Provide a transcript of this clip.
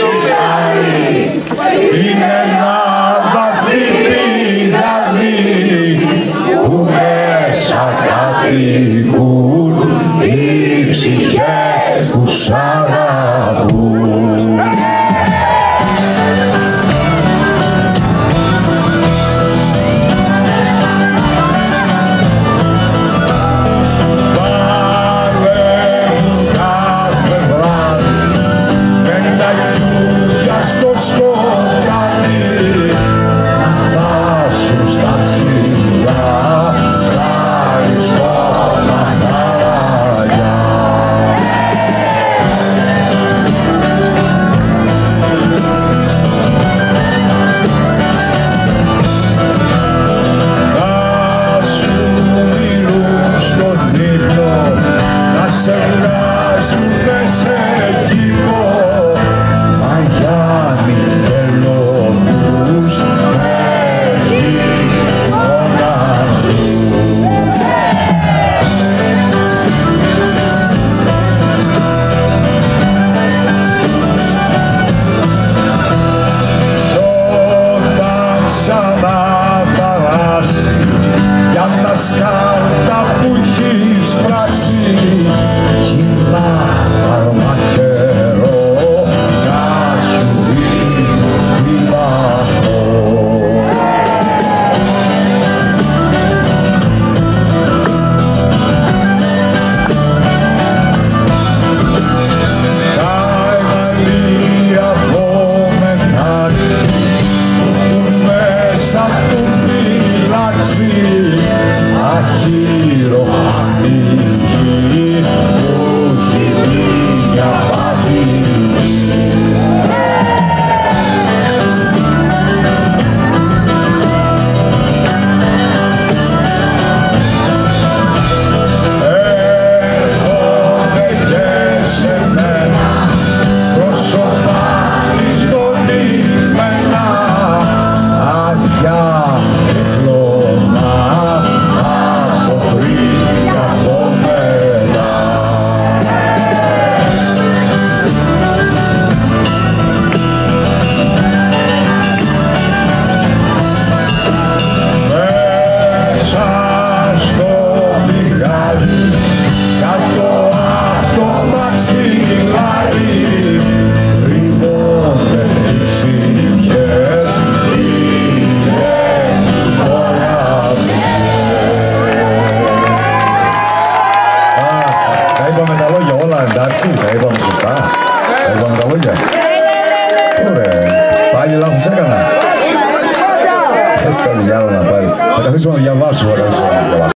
μαξιλάρι είναι ένα βαθύ πηγαδί που μέσα κατοικούν οι ψυχές που σ' αγαπούν. Για τα σκάρτα που έχεις πράξει κοινά φαρμακερό να σου δίνω φυλακό. Τα εργαλεία από μετάξι που μέσα του φυλάξει Hiro λόγια όλα εντάξει, τα είπαμε σωστά. Τα είπαμε τα λόγια. Ωραία. Πάλι λάθος έκανα. Έστω άλλο να πάρει. Θα καθίσω να διαβάσω.